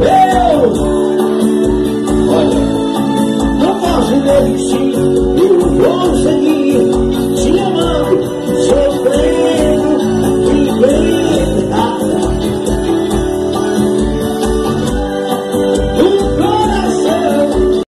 Eu Olha Não faço ideia